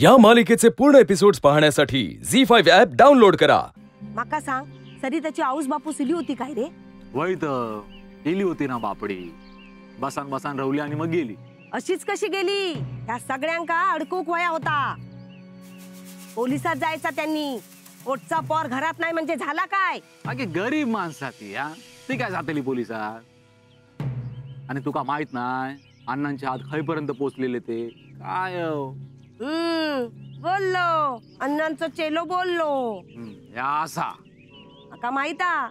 या मालिकेचे पूर्ण एपिसोड्स पाहण्यासाठी झी फाईव्ह ऍप डाउनलोड करा. माका सांग सरी त्याची आऊस बापू सिली होती काय रे? वैत गेली होती ना बापडी. बसान बसान रवली आणि मग गेली. अशीच कशी गेली? त्या सगळ्यांका अडकूक वया होता. पोलिसात जायचा त्यांनी. पोटचा पोर घरात नाही म्हणजे झाला काय? बाकी गरीब माणसा ती हा? ती काय जातली पोलिसात? आणि तुका माहीत नाही अण्णांच्या हात खैपर्यंत पोचलेले ते? काय हो? हम्म बोललो. अण्णांचं चेलो बोललो. हम्म, या असा. माका माहिता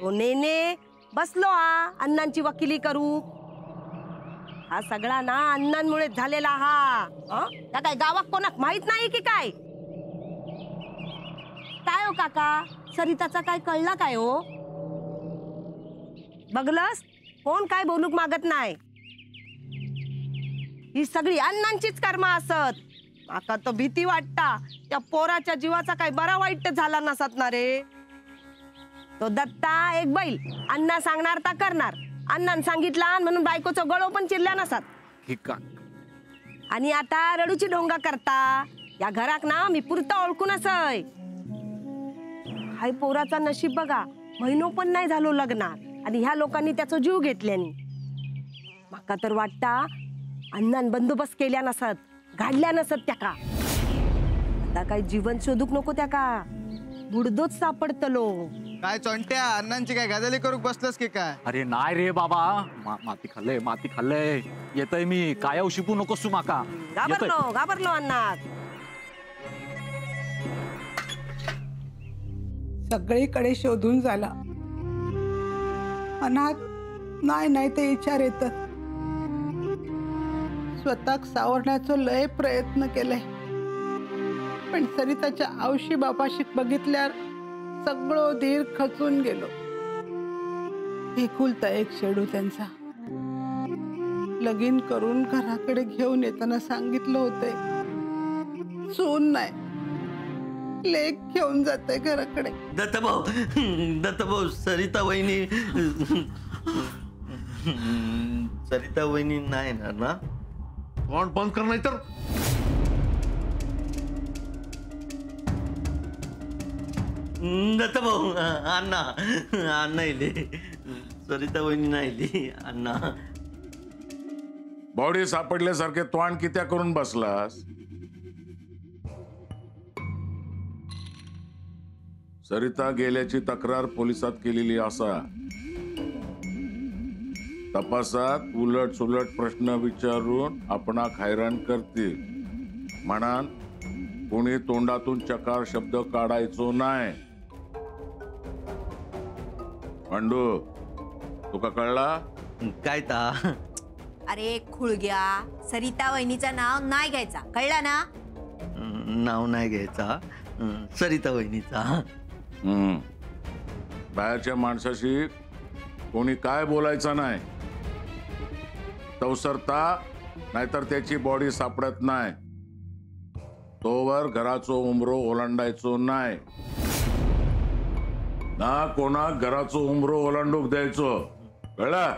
तो नेने बसलो हा अण्णांची वकिली करू. हा सगळा ना अण्णांमुळे झालेला हा? त्या काय गावात कोणाक माहीत नाही की काय? काय हो काका? सरिताचा काय कळला काय हो? बघलस? कोण काय बोलूक मागत नाही? ही सगळी अण्णांचीच कर्म असत. माका तो भीती वाटता. त्या पोराच्या जीवाचा काय बरा वाईट झाला नसत ना रे. तो दत्ता एक बैल. अण्णा सांगणार ता करणार. अण्णान सांगितला म्हणून बायकोचा गळो पण चिरल्या नसत. आणि आता रडूची ढोंगा करता. या घराक ना मी पुरता ओळखून असय. हाय पोराचा नशीब बघा. महिनो पण नाही झालो लग्नात. आणि ह्या लोकांनी त्याचा जीव घेतल्यानी. माका तर वाटता अण्णान बंदोबस्त केल्या नसत. घाडल्या नसत त्याका आता काय जीवन शोधूक नको त्याका बुडदोच सापडतलो. काय चोंट्या अण्णांची काय गजाली करूक बसलस की काय? अरे नाही रे बाबा. मा- माती खाल्लंय माती खाल्लंय. येतय मी. कायव शिकू नकोस तू माका. येतोय. घाबरलो घाबरलो अण्णा. सगळीकडे शोधून झाला. अनाथ नाही नाही ते विचार येत स्वतःक सावरण्याचं लय प्रयत्न केलाय पण सरिताच्या आवशी बापाशी बघितल्यावर सगळं धीर खचून गेलो. एकुलता एक शेडू त्यांचा. लगीन करून घराकडे घेऊन येताना सांगितलं होते सून नाही. लेख घेऊन जाते घराकडे. दत्तभाऊ दत्तभाऊ सरिता वहिनी. सरिता वहिनी नाही येणार ना? तोंड बंद कर नाही तर दत्तभाऊ अण्णा अण्णा इले. सरिता वहिनी नाही अण्णा. बॉडी सापडल्यासारखे तोंड कित्या करून बसलास? सरिता गेल्याची तक्रार पोलिसात केलेली असा. तपासात उलट सुलट प्रश्न विचारून आपणाक हैराण करतील. म्हणान कोणी तोंडातून चकार शब्द काढायचो नाही. पांडू तुका कळला? काय ता? अरे खुळग्या सरिता वहिनीचं नाव नाही घ्यायचा. कळला ना? नाव नाही घ्यायचा. सरिता वहिनीचा. हम्म. बाहेरच्या माणसाशी कोणी काय बोलायचं नाही? तवसरता नाहीतर त्याची बॉडी सापडत नाही. तोवर घराचो उमरो ओलांडायचो नाही. ना कोणाक घराचो उमरो ओलांडूक द्यायचो. कळला?